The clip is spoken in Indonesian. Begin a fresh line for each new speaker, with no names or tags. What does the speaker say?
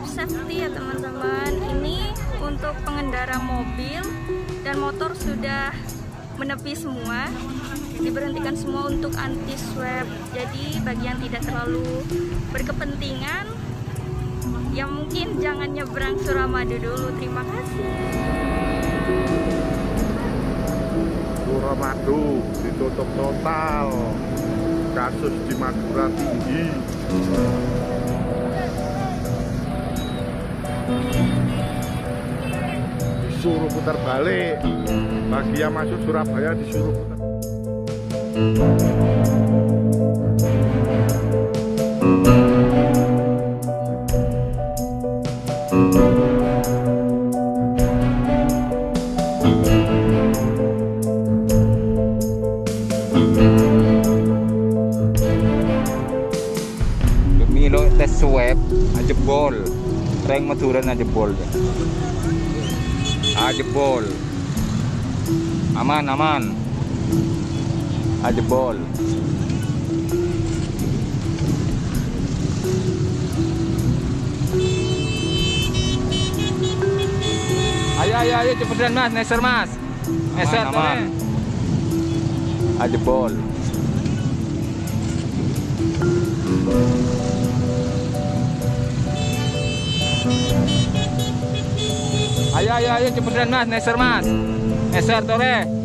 lap safety ya teman-teman. Ini untuk pengendara mobil dan motor sudah menepi semua. Diberhentikan semua untuk anti swab jadi bagian tidak terlalu berkepentingan ya mungkin jangan nyebrang Suramadu dulu. Terima kasih.
Suramadu ditutup total. Kasus di Madura tinggi. Disuruh putar balik. Bagi yang masuk Surabaya disuruh putar
demi lo tes swab aja bol rank Madura aja bol aja bol. Aman aman. Aja bol. Ayo ayo ayo cepetan mas. Neser mas. Neser aman aja bol Ayo ayo ayo cepetan mas, neser mas. Neser tore.